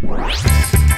Música